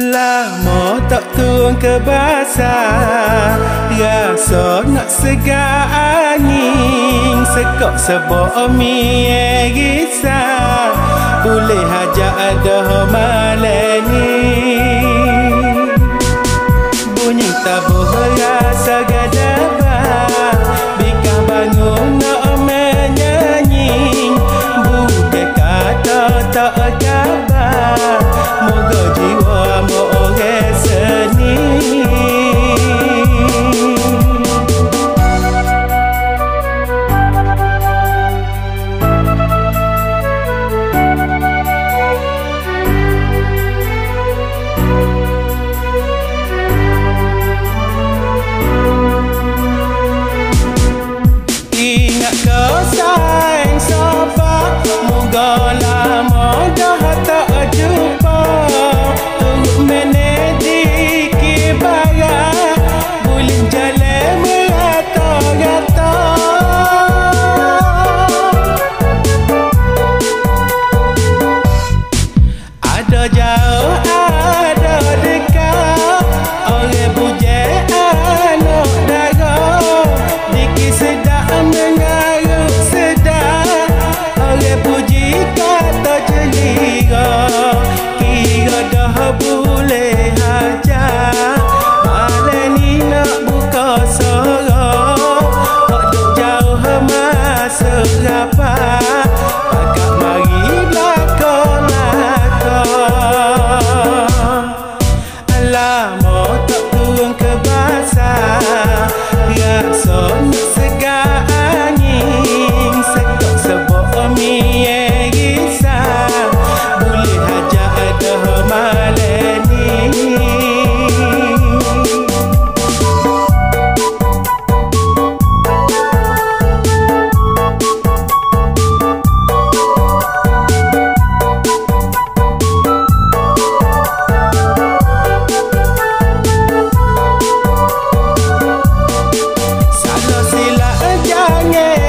Lama tak turun ke basah? Ya, Rasa nak segar angin Sekok sebuah omie risah Boleh hajar sa anh sa pa muga la mo da ta yeah.